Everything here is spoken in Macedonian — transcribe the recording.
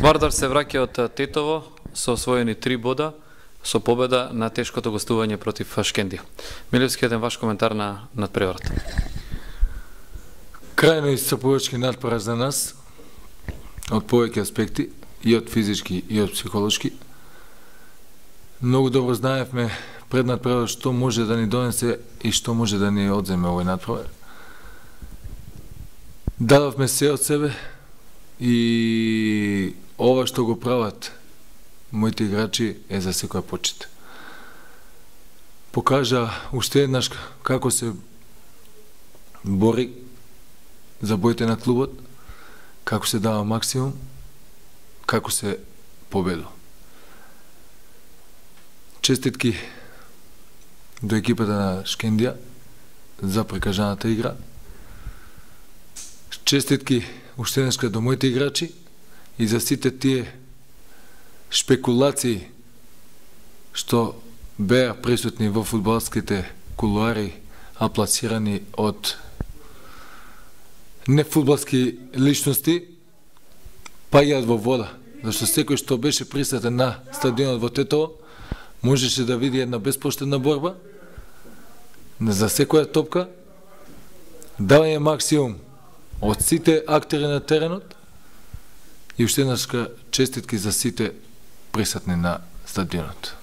Вардар се враќа од Тетово со освоени три бода со победа на тешкото гостување против Шкендија. Милевски, еден ваш коментар на надпреварот. Крајно исцепувачки надпревар за нас од повеќе аспекти, и од физички и од психолошки. Многу добро знаевме пред надпревар што може да ни донесе и што може да ни одземе овој надпревар. Дадовме се од себе и ова што го прават моите играчи е за секоја почит. Покажа уште еднаш како се бори за боите на клубот, како се дава максимум, како се победо. Честитки до екипата на Шкендија за прикажаната игра. Честитки уште еднаш до моите играчи и за сите тие шпекулации што беа присутни во фудбалските кулуари, апласирани од нефудбалски личности, паѓаат во вода. Зашто секој што беше присутен на стадионот во Тетово, можеше да види една безпоштедна борба за секоја топка, давање максимум од сите актери на теренот и уште еднашка честитки за сите присетни на стадионот.